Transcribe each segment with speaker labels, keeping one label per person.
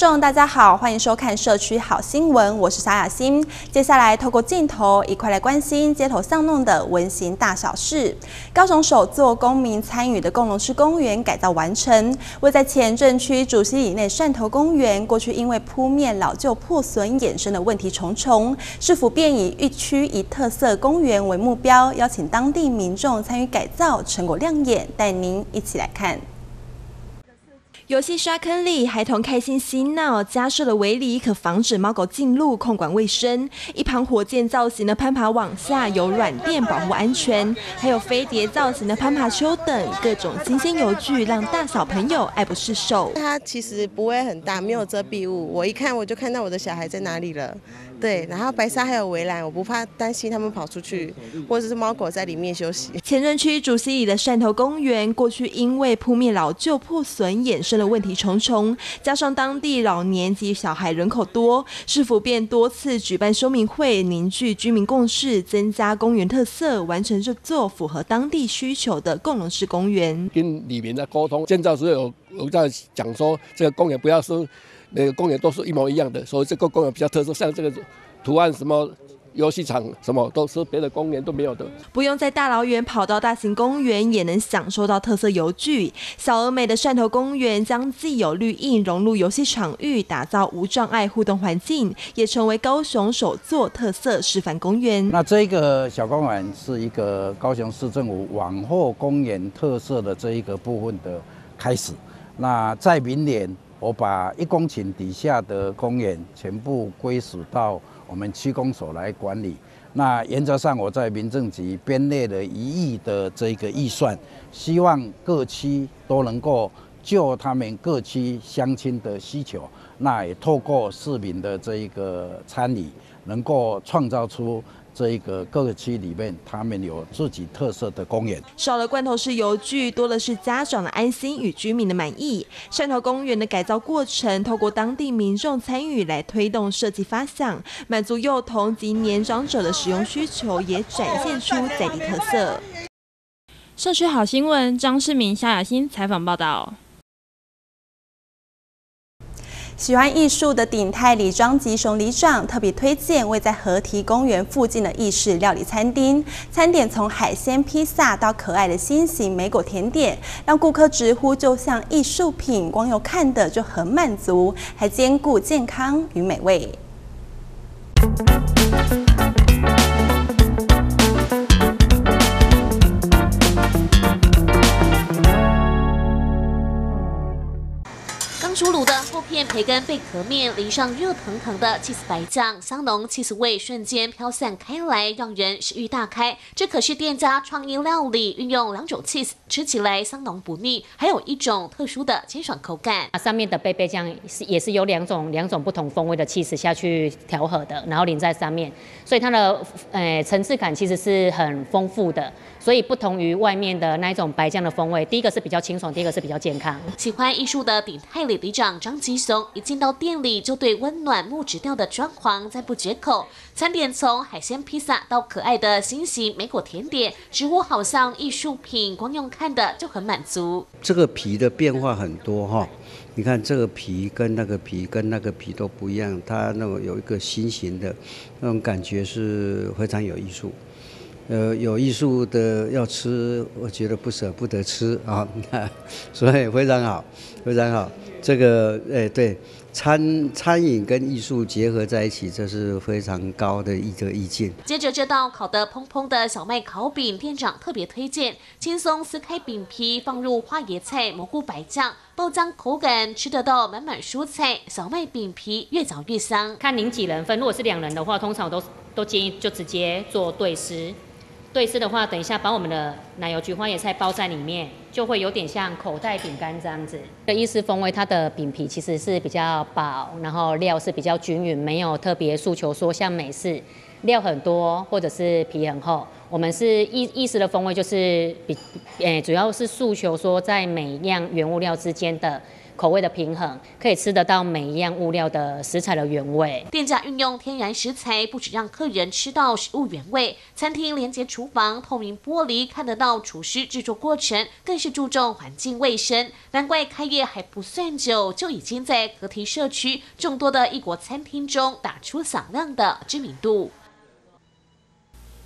Speaker 1: 众，大家好，欢迎收看社区好新闻，我是沙雅欣。接下来透过镜头，一块来关心街头巷弄的温馨大小事。高雄首座公民参与的共荣市公园改造完成，位在前镇区主席以内汕头公园，过去因为铺面老旧破损衍生的问题重重，市府便以一区一特色公园为目标，邀请当地民众参与改造，成果亮眼，带您一起来看。游戏刷坑里，孩童开心嬉闹，加设了围篱，可防止猫狗进入，控管卫生。一旁火箭造型的攀爬网下有软垫保护安全，还有飞碟造型的攀爬丘等各种新鲜游具，让大小朋友爱不释手。
Speaker 2: 它其实不会很大，没有遮蔽物，我一看我就看到我的小孩在哪里了。对，然后白沙还有围栏，我不怕担心他们跑出去，或者是猫狗在里面休息。
Speaker 1: 前镇区主席里的汕头公园，过去因为铺面老旧破损，衍生的问题重重，加上当地老年及小孩人口多，市府便多次举办说明会，凝聚居民共识，增加公园特色，完成这座符合当地需求的共荣式公园。
Speaker 3: 跟里面的沟通，建造时有有在讲说，这个公园不要说。那个公园都是一模一样的，所以这个公园比较特色，像这个图案什么游戏场什么都是别的公园都没有的。
Speaker 1: 不用在大老远跑到大型公园，也能享受到特色游具。小而美的汕头公园将既有绿荫融入游戏场域，打造无障碍互动环境，也成为高雄首座特色示范公园。
Speaker 4: 那这个小公园是一个高雄市政府往后公园特色的这一个部分的开始。那在明年。我把一公顷底下的公园全部归属到我们区公所来管理。那原则上，我在民政局编列了一亿的这个预算，希望各区都能够就他们各区乡亲的需求，那也透过市民的这一个参与，能够创造出。这一个各个区里面，他们有自己特色的公园。
Speaker 1: 少了罐头式游具，多的是家长的安心与居民的满意。汕头公园的改造过程，透过当地民众参与来推动设计发想，满足幼童及年长者的使用需求，也展现出在地特色。
Speaker 5: 社区好新闻，张世明、夏雅欣采访报道。
Speaker 1: 喜欢艺术的鼎泰李庄吉雄里长特别推荐位在河堤公园附近的意式料理餐厅，餐点从海鲜披萨到可爱的心形莓果甜点，让顾客直呼就像艺术品，光有看的就很满足，还兼顾健康与美味。
Speaker 6: 片培根贝壳面，淋上热腾腾的 cheese 白酱，香浓 cheese 味瞬间飘散开来，让人食欲大开。这可是店家创意料理，运用两种 cheese，吃起来香浓不腻，还有一种特殊的清爽口感。
Speaker 7: 啊，上面的贝贝酱是也是有两种两种不同风味的 cheese 下去调和的，然后淋在上面，所以它的呃层次感其实是很丰富的。所以不同于外面的那一种白酱的风味，第一个是比较清爽，第二个是比较健康。
Speaker 6: 喜欢艺术的鼎泰里里长张吉雄一进到店里就对温暖木质调的装潢赞不绝口。餐点从海鲜披萨到可爱的新型莓果甜点，植物好像艺术品，光用看的就很满足。
Speaker 8: 这个皮的变化很多哈，你看这个皮跟那个皮跟那个皮都不一样，它那个有一个心形的那种感觉是非常有艺术。呃，有艺术的要吃，我觉得不舍不得吃啊，所以非常好，非常好。这个，哎，对，餐餐饮跟艺术结合在一起，这是非常高的一个意见。
Speaker 6: 接着这道烤得蓬蓬的小麦烤饼，店长特别推荐，轻松撕开饼皮，放入花椰菜、蘑菇白酱、豆浆，口感吃得到满满蔬菜，小麦饼皮越嚼越香。
Speaker 7: 看您几人份，如果是两人的话，通常都都建议就直接做对丝。对丝的话，等一下把我们的奶油菊花野菜包在里面，就会有点像口袋饼干这样子。这意式风味，它的饼皮其实是比较薄，然后料是比较均匀，没有特别诉求说像美式料很多或者是皮很厚。我们是意意式的风味，就是比诶主要是诉求说在每样原物料之间的。口味的平衡，可以吃得到每一样物料的食材的原味。
Speaker 6: 店家运用天然食材，不止让客人吃到食物原味，餐厅连接厨房，透明玻璃看得到厨师制作过程，更是注重环境卫生。难怪开业还不算久，就已经在河堤社区众多的异国餐厅中打出响亮的知名度。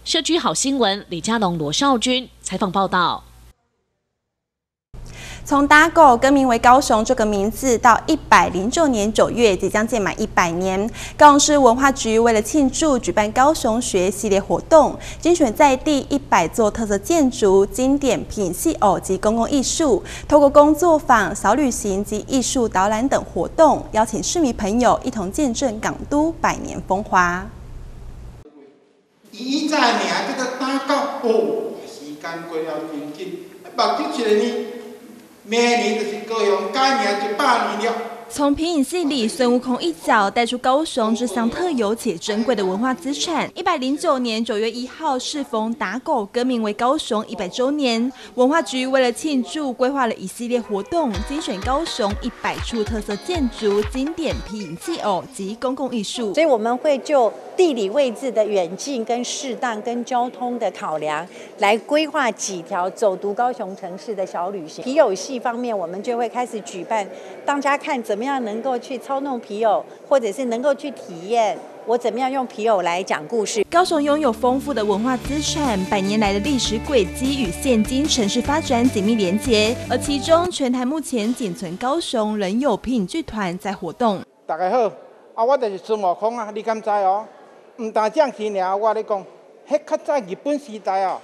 Speaker 6: 社区好新闻，李家龙、罗少军采访报道。
Speaker 1: 从打狗更名为高雄这个名字，到一百零九年九月即将届满一百年，高雄市文化局为了庆祝，举办高雄学系列活动，精选在地一百座特色建筑、经典品戏偶及公共艺术，透过工作坊、小旅行及艺术导览等活动，邀请市民朋友一同见证港都百年风华。
Speaker 9: 以在名叫做打狗，哦，时间过了真紧，目睭一个呢。每年就是高雄改名一百年了。
Speaker 1: 从皮影戏里孙悟空一角带出高雄这项特有且珍贵的文化资产。一百零九年九月一号适逢打狗更名为高雄一百周年，文化局为了庆祝，规划了一系列活动，精选高雄一百处特色建筑、经典皮影戏偶及公共艺术。
Speaker 10: 所以我们会就地理位置的远近、跟适当、跟交通的考量，来规划几条走读高雄城市的小旅行。皮偶戏方面，我们就会开始举办，当家看怎么。怎么样能够去操弄皮偶，或者是能够去体验我怎么样用皮偶来讲故事？
Speaker 1: 高雄拥有丰富的文化资产，百年来的历史轨迹与现今城市发展紧密连结。而其中，全台目前仅存高雄仍有皮影剧团在活动。
Speaker 9: 大家好，啊，我就是孙悟空啊，你敢知哦？唔但这样子呢，我你讲，迄较早日本时代哦。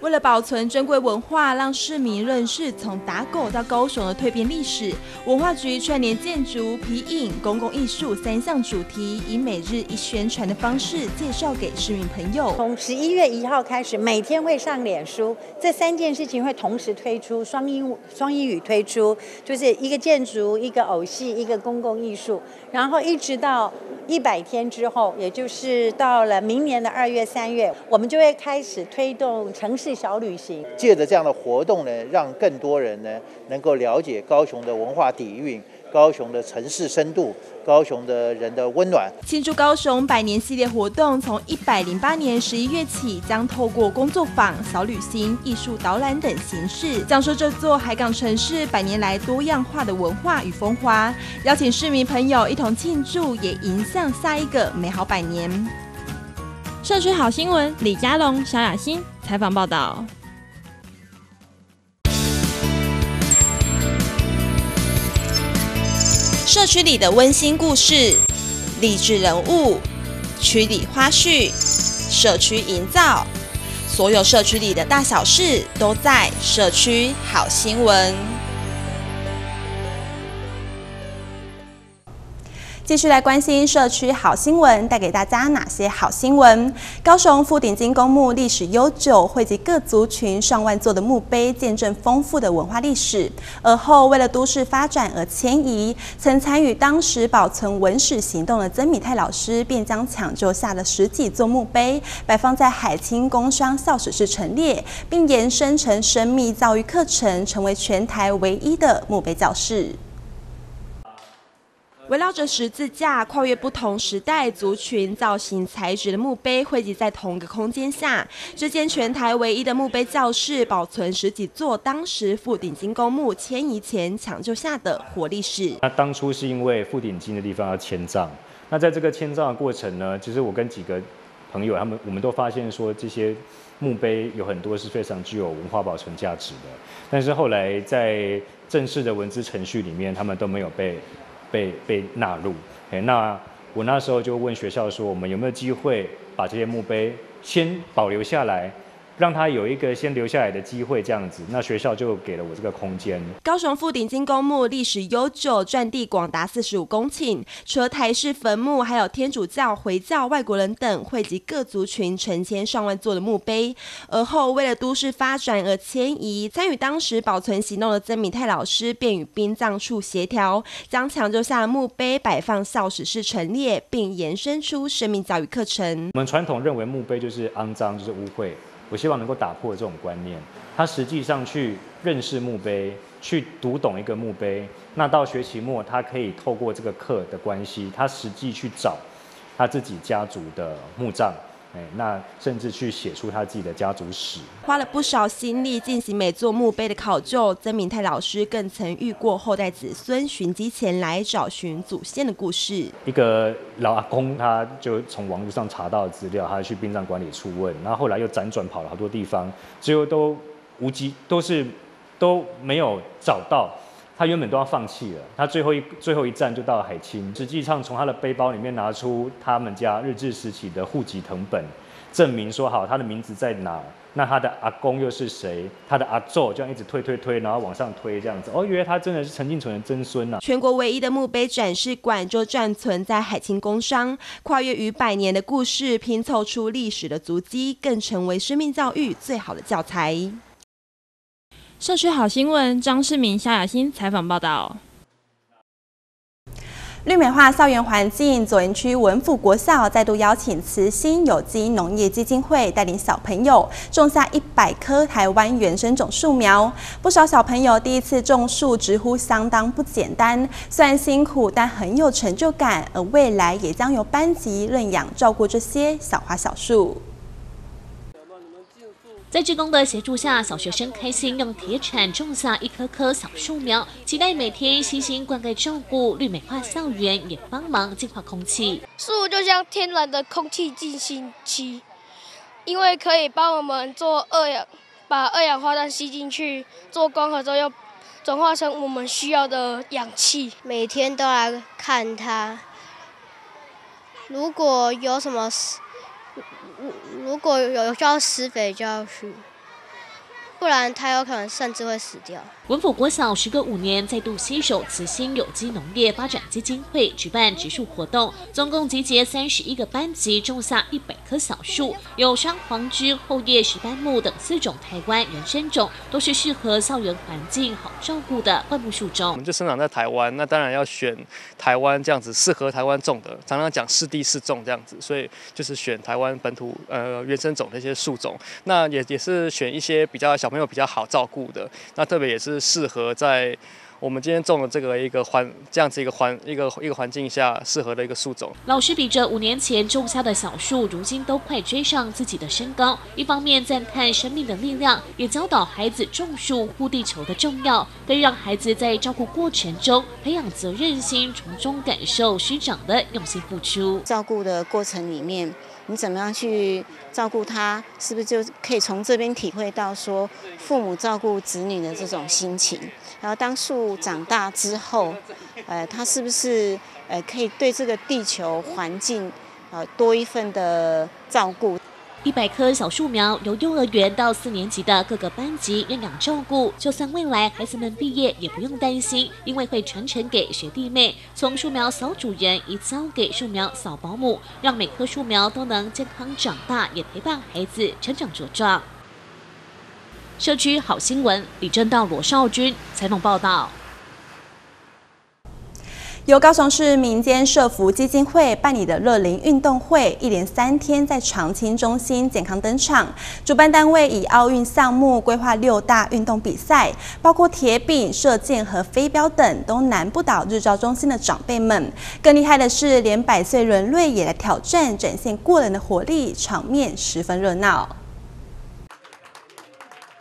Speaker 1: 为了保存珍贵文化，让市民认识从打狗到高雄的蜕变历史，文化局串联建筑、皮影、公共艺术三项主题，以每日一宣传的方式介绍给市民朋友。
Speaker 10: 从十一月一号开始，每天会上脸书，这三件事情会同时推出，双英双英语推出，就是一个建筑、一个偶戏、一个公共艺术，然后一直到一百天之后，也就是到了明年的二月、三月。我们就会开始推动城市小旅行，
Speaker 11: 借着这样的活动呢，让更多人呢能够了解高雄的文化底蕴、高雄的城市深度、高雄的人的温暖。
Speaker 1: 庆祝高雄百年系列活动，从一百零八年十一月起，将透过工作坊、小旅行、艺术导览等形式，讲述这座海港城市百年来多样化的文化与风华，邀请市民朋友一同庆祝，也迎向下一个美好百年。
Speaker 5: 社区好新闻，李佳龙、萧雅欣采访报道。
Speaker 1: 社区里的温馨故事、励志人物、区里花絮、社区营造，所有社区里的大小事，都在社区好新闻。继续来关心社区好新闻，带给大家哪些好新闻？高雄富鼎金公墓历史悠久，汇集各族群上万座的墓碑，见证丰富的文化历史。而后为了都市发展而迁移，曾参与当时保存文史行动的曾米泰老师，便将抢救下的十几座墓碑摆放在海清工商校史室陈列，并延伸成生命教育课程，成为全台唯一的墓碑教室。围绕着十字架，跨越不同时代、族群、造型、材质的墓碑汇集在同一个空间下。这间全台唯一的墓碑教室，保存十几座当时富鼎金公墓迁移前抢救下的活历史。
Speaker 12: 那当初是因为富鼎金的地方要迁葬，那在这个迁葬的过程呢，其实我跟几个朋友，他们我们都发现说，这些墓碑有很多是非常具有文化保存价值的，但是后来在正式的文字程序里面，他们都没有被。被被纳入，哎，那我那时候就问学校说，我们有没有机会把这些墓碑先保留下来？让他有一个先留下来的机会，这样子，那学校就给了我这个空间。
Speaker 1: 高雄富鼎金公墓历史悠久，占地广达四十五公顷，除了台式坟墓，还有天主教、回教、外国人等，汇集各族群成千上万座的墓碑。而后为了都市发展而迁移，参与当时保存行动的曾敏泰老师，便与殡葬处协调，将抢救下的墓碑摆放校史室陈列，并延伸出生命教育课程。
Speaker 12: 我们传统认为墓碑就是肮脏，就是污秽。我希望能够打破这种观念，他实际上去认识墓碑，去读懂一个墓碑，那到学期末，他可以透过这个课的关系，他实际去找他自己家族的墓葬。哎，那甚至去写出他自己的家族史，
Speaker 13: 花了不少心力进行每座墓碑的考究。曾明泰老师更曾遇过后代子孙寻机前来找寻祖先的故事。
Speaker 12: 一个老阿公，他就从网络上查到资料，他去殡葬管理处问，然后后来又辗转跑了好多地方，最后都无机，都是都没有找到。他原本都要放弃了，他最后一最后一站就到了海清。实际上，从他的背包里面拿出他们家日治时期的户籍藤本，证明说好他的名字在哪，那他的阿公又是谁？他的阿祖这样一直推推推，然后往上推这样子。哦，原来他真的是陈进纯的曾孙呐！
Speaker 13: 全国唯一的墓碑展示馆就暂存在海清工商，跨越逾百年的故事，拼凑出历史的足迹，更成为生命教育最好的教材。
Speaker 5: 社区好新闻，张世明、夏雅欣采访报道。
Speaker 13: 绿美化校园环境，左营区文府国校再度邀请慈心有机农业基金会带领小朋友种下一百棵台湾原生种树苗。不少小朋友第一次种树，直呼相当不简单。虽然辛苦，但很有成就感。而未来也将由班级认养照顾这些小花小树。
Speaker 6: 在职工的协助下，小学生开心用铁铲种下一棵棵小树苗，期待每天悉心灌溉照顾，绿美化校园，也帮忙净化空气。
Speaker 14: 树就像天然的空气净新器，因为可以帮我们做二氧，把二氧化碳吸进去，做光合作用，转化成我们需要的氧气。
Speaker 15: 每天都来看它，如果有什么事。如果有需要施肥，就要去。不然它有可能甚至会死掉。
Speaker 6: 文府国小时隔五年再度携手慈心有机农业发展基金会举办植树活动，总共集结三十一个班级种下一百棵小树，有双黄枝、厚叶石斑木等四种台湾原生种，都是适合校园环境好照顾的灌木树种。
Speaker 16: 我们就生长在台湾，那当然要选台湾这样子适合台湾种的，常常讲适地适种这样子，所以就是选台湾本土呃原生种的一些树种，那也也是选一些比较小。朋友比较好照顾的，那特别也是适合在我们今天种的这个一个环这样子一个环一个一个环境下适合的一个树种。
Speaker 6: 老师比着五年前种下的小树，如今都快追上自己的身高。一方面赞叹生命的力量，也教导孩子种树护地球的重要，更让孩子在照顾过程中培养责任心，从中感受师长的用心付出。
Speaker 2: 照顾的过程里面。你怎么样去照顾他？是不是就可以从这边体会到说父母照顾子女的这种心情？然后当树长大之后，呃，他是不是呃可以对这个地球环境呃多一份的照顾？
Speaker 6: 一百棵小树苗，由幼儿园到四年级的各个班级认养照顾。就算未来孩子们毕业，也不用担心，因为会传承给学弟妹。从树苗小主人移交给树苗小保姆，让每棵树苗都能健康长大，也陪伴孩子成长茁壮。社区好新闻，李正道、罗少军采访报道。
Speaker 13: 由高雄市民间社福基金会办理的乐龄运动会，一连三天在长青中心健康登场。主办单位以奥运项目规划六大运动比赛，包括铁饼、射箭和飞镖等，都难不倒日照中心的长辈们。更厉害的是，连百岁人瑞也来挑战，展现过人的活力，场面十分热闹。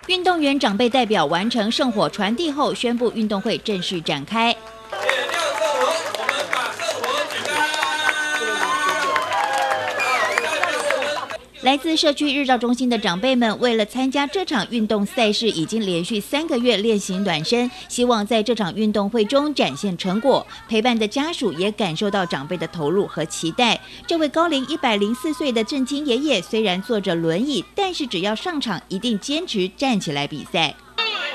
Speaker 17: 运动员长辈代表完成圣火传递后，宣布运动会正式展开。来自社区日照中心的长辈们，为了参加这场运动赛事，已经连续三个月练习暖身，希望在这场运动会中展现成果。陪伴的家属也感受到长辈的投入和期待。这位高龄一百零四岁的郑金爷爷，虽然坐着轮椅，但是只要上场，一定坚持站起来比赛一二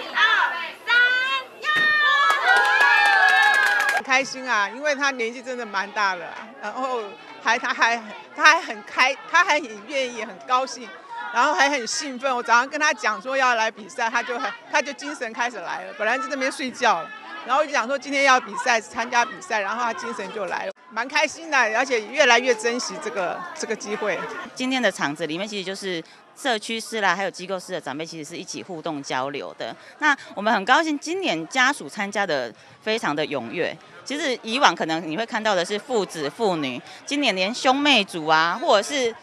Speaker 17: 三。
Speaker 18: 开心啊，因为他年纪真的蛮大了，然后还他还他还很开，他还很愿意，很高兴，然后还很兴奋。我早上跟他讲说要来比赛，他就很他就精神开始来了。本来在那边睡觉了，然后就讲说今天要比赛，参加比赛，然后他精神就来了。蛮开心的，而且越来越珍惜这个这个机会。
Speaker 19: 今天的场子里面，其实就是社区师啦，还有机构师的长辈，其实是一起互动交流的。那我们很高兴，今年家属参加的非常的踊跃。其实以往可能你会看到的是父子、父女，今年连兄妹组啊，或者是。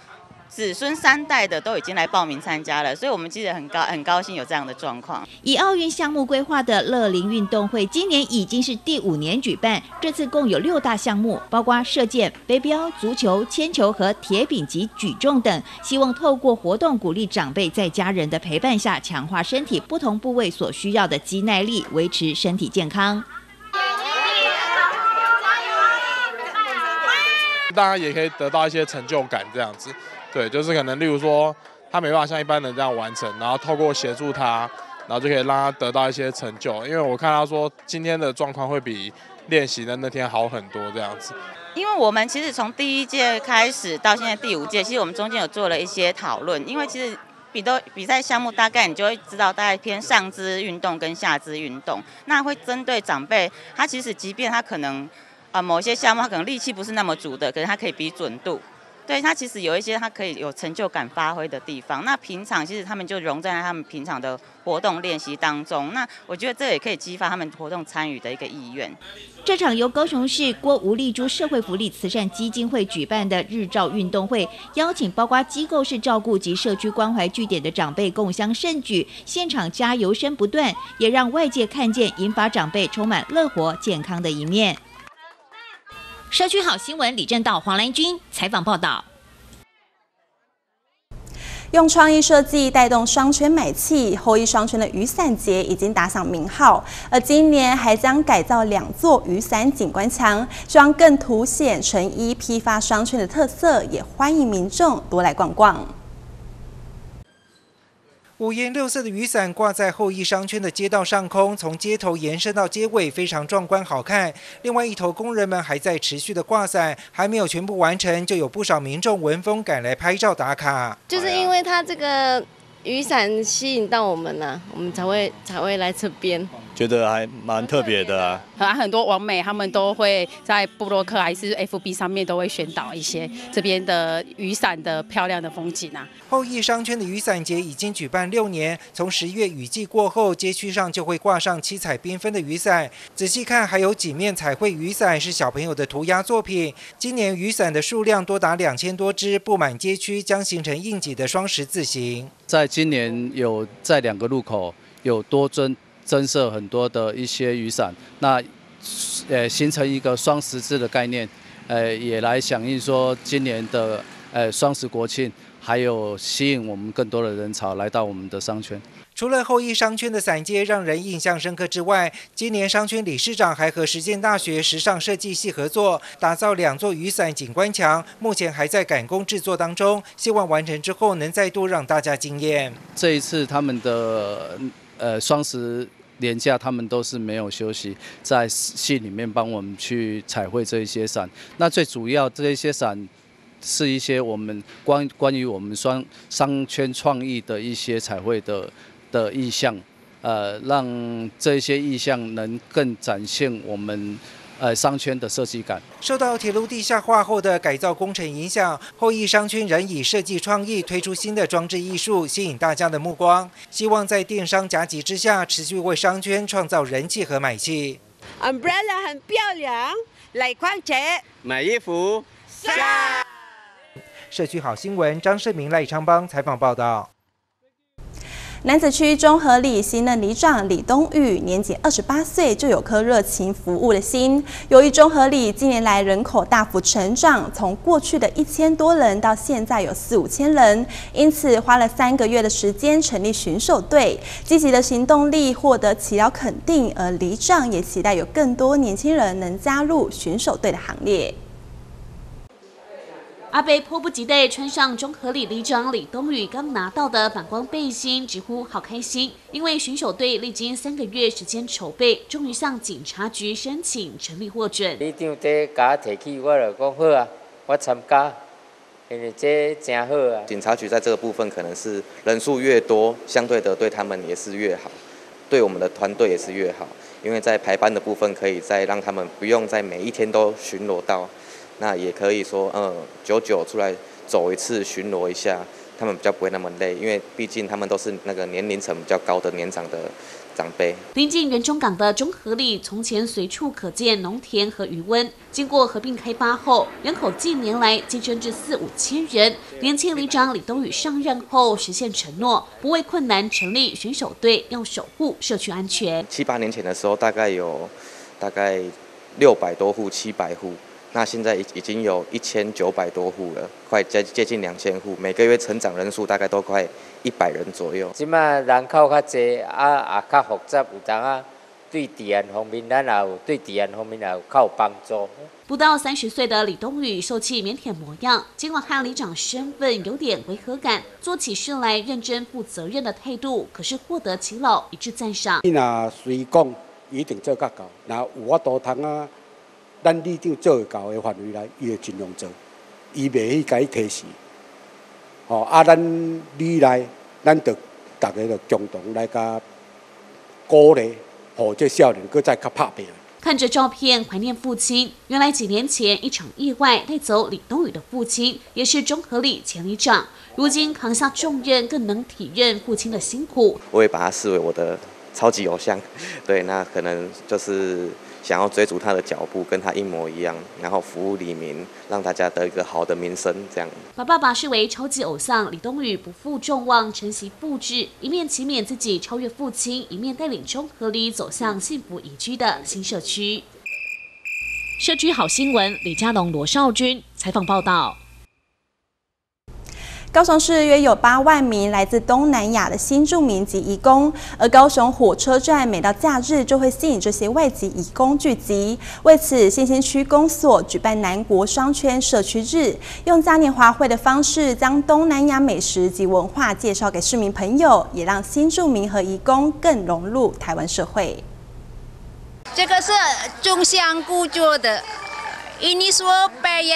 Speaker 19: 子孙三代的都已经来报名参加了，所以我们记得很高很高兴有这样的状况。
Speaker 17: 以奥运项目规划的乐龄运动会，今年已经是第五年举办。这次共有六大项目，包括射箭、飞镖、足球、铅球和铁饼及举重等。希望透过活动鼓励长辈在家人的陪伴下，强化身体不同部位所需要的肌耐力，维持身体健康。
Speaker 20: 大家也可以得到一些成就感，这样子。对，就是可能，例如说，他没办法像一般人这样完成，然后透过协助他，然后就可以让他得到一些成就。因为我看他说，今天的状况会比练习的那天好很多，这样子。
Speaker 19: 因为我们其实从第一届开始到现在第五届，其实我们中间有做了一些讨论。因为其实比都比赛项目大概你就会知道，大概偏上肢运动跟下肢运动，那会针对长辈，他其实即便他可能啊某些项目他可能力气不是那么足的，可是他可以比准度。对他其实有一些他可以有成就感发挥的地方。那平常其实他们就融在他们平常的活动练习当中。那我觉得这也可以激发他们活动参与的一个意愿。
Speaker 17: 这场由高雄市郭吴丽珠社会福利慈善基金会举办的日照运动会，邀请包括机构式照顾及社区关怀据点的长辈共襄盛举，现场加油声不断，也让外界看见引发长辈充满乐活健康的一面。社区好新闻，李正道、黄兰君采访报道。
Speaker 13: 用创意设计带动商圈买气，后羿商圈的雨伞节已经打响名号，而今年还将改造两座雨伞景观墙，希望更凸显成衣批发商圈的特色，也欢迎民众多来逛逛。
Speaker 21: 五颜六色的雨伞挂在后羿商圈的街道上空，从街头延伸到街尾，非常壮观好看。另外一头，工人们还在持续的挂伞，还没有全部完成，就有不少民众闻风赶来拍照打卡。
Speaker 22: 就是因为他这个雨伞吸引到我们了，我们才会才会来这边。
Speaker 23: 觉得还蛮特别的啊！
Speaker 24: 很很多网美他们都会在布洛克还是 FB 上面都会宣导一些这边的雨伞的漂亮的风景啊。
Speaker 21: 后羿商圈的雨伞节已经举办六年，从十月雨季过后，街区上就会挂上七彩缤纷的雨伞。仔细看，还有几面彩绘雨伞是小朋友的涂鸦作品。今年雨伞的数量多达两千多只，布满街区，将形成应景的双十字形。
Speaker 25: 在今年有在两个路口有多增。增设很多的一些雨伞，那呃形成一个双十字的概念，呃也来响应说今年的呃双十国庆，还有吸引我们更多的人潮来到我们的商圈。
Speaker 21: 除了后裔商圈的散街让人印象深刻之外，今年商圈理事长还和实践大学时尚设计系合作，打造两座雨伞景观墙，目前还在赶工制作当中，希望完成之后能再度让大家惊艳。
Speaker 25: 这一次他们的呃双十。廉价，他们都是没有休息，在戏里面帮我们去彩绘这一些伞。那最主要这一些伞，是一些我们关关于我们商商圈创意的一些彩绘的的意象，呃，让这些意象能更展现我们。呃，商圈的设计感
Speaker 21: 受到铁路地下化后的改造工程影响，后裔商圈仍以设计创意推出新的装置艺术，吸引大家的目光。希望在电商夹击之下，持续为商圈创造人气和买气。
Speaker 26: Umbrella 很漂亮，来逛街
Speaker 23: 买衣服。
Speaker 21: 社区好新闻，张世明、赖昌邦采访报道。
Speaker 13: 南子区中和里新任里长李东玉年仅二十八岁，就有颗热情服务的心。由于中和里近年来人口大幅成长，从过去的一千多人到现在有四五千人，因此花了三个月的时间成立巡守队，积极的行动力获得起了肯定。而里长也期待有更多年轻人能加入巡守队的行列。
Speaker 6: 阿贝迫不及待穿上中和里里长李东宇刚拿到的反光背心，直呼好开心，因为巡守队历经三个月时间筹备，终于向警察局申请成立获准。
Speaker 11: 里长这甲提起，我就讲好啊，我参加，因为这真好啊。
Speaker 27: 警察局在这个部分可能是人数越多，相对的对他们也是越好，对我们的团队也是越好，因为在排班的部分可以再让他们不用在每一天都巡逻到。那也可以说，嗯，久久出来走一次，巡逻一下，他们比较不会那么累，因为毕竟他们都是那个年龄层比较高的年长的。长辈
Speaker 6: 临近园中港的中和里，从前随处可见农田和渔温。经过合并开发后，人口近年来激增至四五千人。年轻里长李东宇上任后，实现承诺，不畏困难成立巡守队，要守护社区安全。
Speaker 27: 七八年前的时候，大概有大概六百多户，七百户。那现在已已经有一千九百多户了，快接接近两千户，每个月成长人数大概都快一百人左右。
Speaker 11: 即卖人口较侪，啊也较复杂，有当啊对治安方面，咱也有对治安方面也有较有帮助。
Speaker 6: 不到三十岁的李东宇，秀气腼腆模样，尽管和里长身份有点违和感，做起事来认真负责任的态度，可是获得耆老一致赞赏。
Speaker 3: 你若随讲，一定做较够，那有法度通啊。咱里长做会到的范围内，伊会尽量做，伊袂去甲伊提示。吼，啊，咱里来，咱着逐个着共同来甲鼓励，吼，这少年搁再较拍拼。
Speaker 6: 看着照片，怀念父亲。原来几年前一场意外带走李东宇的父亲，也是中和里前里长。如今扛下重任，更能体认父亲的辛苦。
Speaker 27: 我也把他视为我的超级偶像。对，那可能就是。想要追逐他的脚步，跟他一模一样，然后服务黎民，让大家得一个好的名声，这样。
Speaker 6: 把爸爸视为超级偶像李东宇，不负众望，承袭复制，一面勤勉自己超越父亲，一面带领中和里走向幸福宜居的新社区。社区好新闻，李佳龙、罗少军采访报道。
Speaker 13: 高雄市约有八万名来自东南亚的新住民及移工，而高雄火车站每到假日就会吸引这些外籍移工聚集。为此，新兴区公所举办南国商圈社区日，用嘉年华会的方式将东南亚美食及文化介绍给市民朋友，也让新住民和移工更融入台湾社会。
Speaker 28: 这个是中香菇做的，印尼说白叶。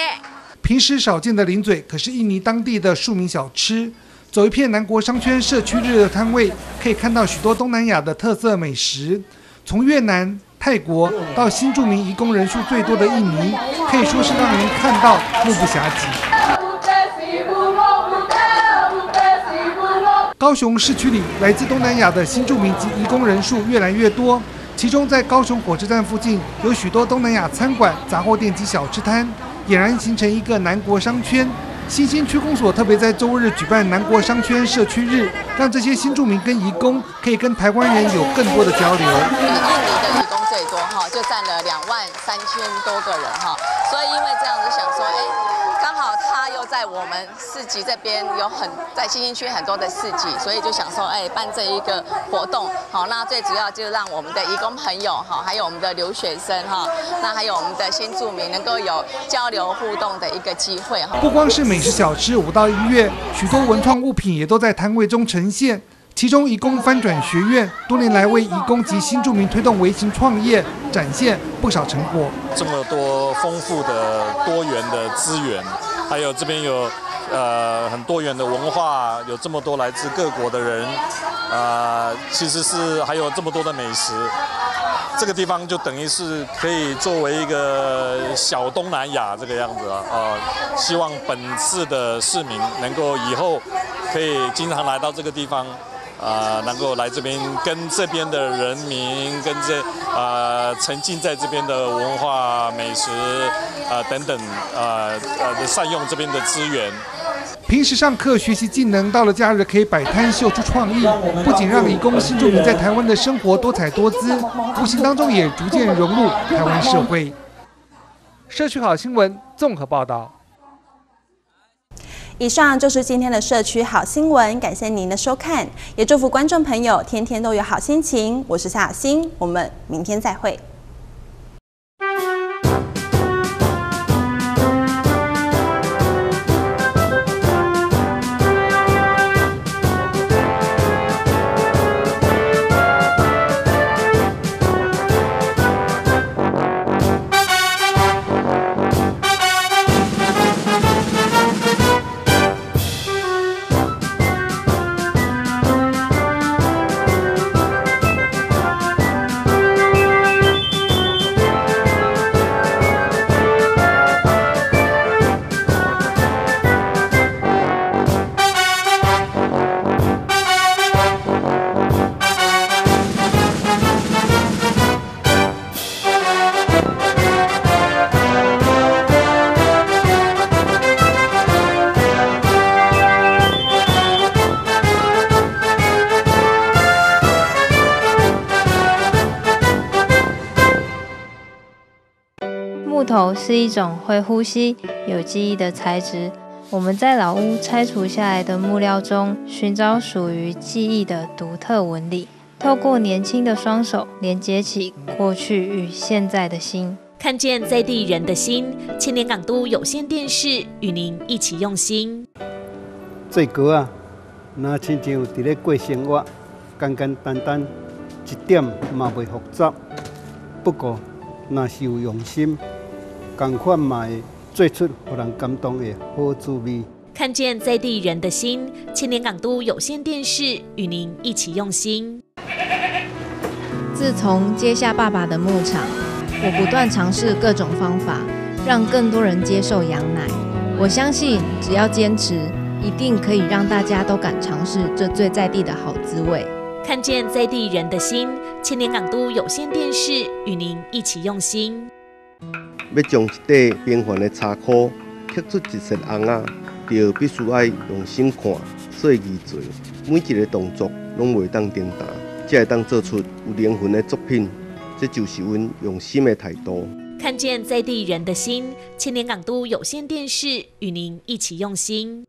Speaker 29: 平时少见的零嘴，可是印尼当地的庶民小吃。走一片南国商圈社区日的摊位，可以看到许多东南亚的特色美食。从越南、泰国到新住民移工人数最多的印尼，可以说是让人看到目不暇接。高雄市区里，来自东南亚的新住民及移工人数越来越多。其中，在高雄火车站附近，有许多东南亚餐馆、杂货店及小吃摊。俨然形成一个南国商圈。新兴区公所特别在周日举办南国商圈社区日，让这些新住民跟移工可以跟台湾人有更多的交流。印
Speaker 30: 尼的移工最多哈，就占了两万三千多个人哈，所以因为这样子想说，哎。在我们市集这边有很在新兴区很多的市集，所以就想说，哎，办这一个活动，好，那最主要就让我们的义工朋友，哈，还有我们的留学生，哈，那还有我们的新住民能够有交流互动的一个机会，哈。
Speaker 29: 不光是美食小吃、舞蹈音乐，许多文创物品也都在摊位中呈现。其中，移工翻转学院多年来为移工及新住民推动微型创业，展现不少成果。
Speaker 31: 这么多丰富的多元的资源。还有这边有，呃，很多元的文化，有这么多来自各国的人，啊，其实是还有这么多的美食，这个地方就等于是可以作为一个小东南亚这个样子啊，啊，希望本次的市民能够以后可以经常来到这个地方。啊，能够来这边跟这边的人民，跟这啊沉浸在这边的文化美食啊等等啊呃善用这边的资源。
Speaker 29: 平时上课学习技能，到了假日可以摆摊秀出创意，不仅让移工新住民在台湾的生活多彩多姿，无形当中也逐渐融入台湾社会。社区好新闻综合报道。
Speaker 13: 以上就是今天的社区好新闻，感谢您的收看，也祝福观众朋友天天都有好心情。我是夏小新，我们明天再会。
Speaker 32: 头是一种会呼吸、有记忆的材质。我们在老屋拆除下来的木料中，寻找属于记忆的独特纹理，透过年轻的双手，连接起过去与现在的心。
Speaker 6: 看见在地人的心，千年港都有线电视与您一起用心。
Speaker 33: 最高啊，那亲像伫咧过生活，简简单单，一点嘛袂复杂。不过，那是有用心，共款嘛会做出让人感动的好滋味。
Speaker 6: 看见在地人的心，千年港都有线电视与您一起用心。
Speaker 34: 自从接下爸爸的牧场，我不断尝试各种方法，让更多人接受羊奶。我相信，只要坚持，一定可以让大家都敢尝试这最在地的好滋味。
Speaker 6: 看见在地人的心，千年港都有线电视与您一起用心。
Speaker 35: 要将一块平凡的茶壳刻出一色红啊，就必须爱用心看、细意做，每一个动作拢袂当颠打，才会当做出有灵魂的作品。这就是阮用心的态度。
Speaker 6: 看见在地人的心，千年港都有线电视与您一起用心。